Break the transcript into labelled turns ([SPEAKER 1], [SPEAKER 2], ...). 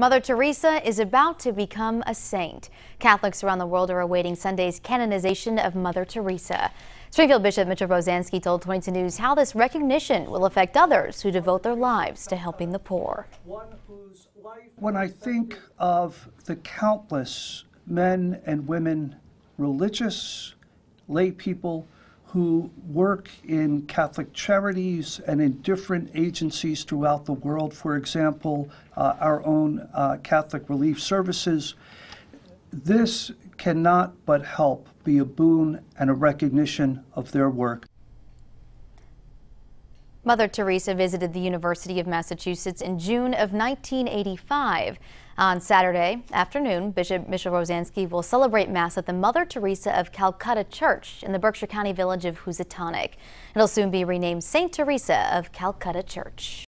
[SPEAKER 1] Mother Teresa is about to become a saint. Catholics around the world are awaiting Sunday's canonization of Mother Teresa. Springfield Bishop Mitchell Rozanski told 22 News how this recognition will affect others who devote their lives to helping the poor.
[SPEAKER 2] When I think of the countless men and women, religious, lay people, who work in Catholic charities and in different agencies throughout the world. For example, uh, our own uh, Catholic Relief Services. This cannot but help be a boon and a recognition of their work.
[SPEAKER 1] Mother Teresa visited the University of Massachusetts in June of 1985. On Saturday afternoon, Bishop Mitchell Rozanski will celebrate Mass at the Mother Teresa of Calcutta Church in the Berkshire County village of Housatonic. It'll soon be renamed St. Teresa of Calcutta Church.